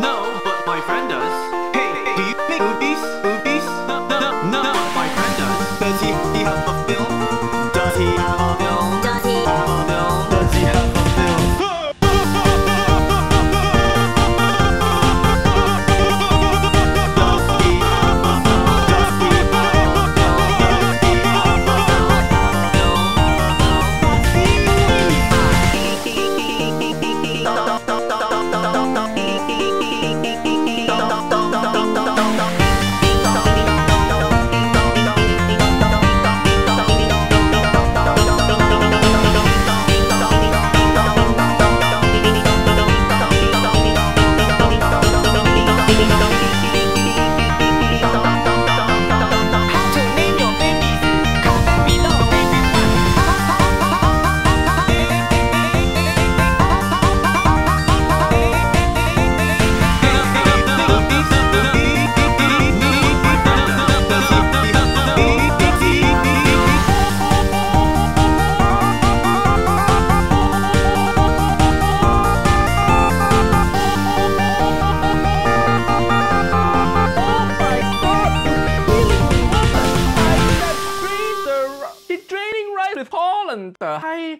No, but my friend does. 的嗨！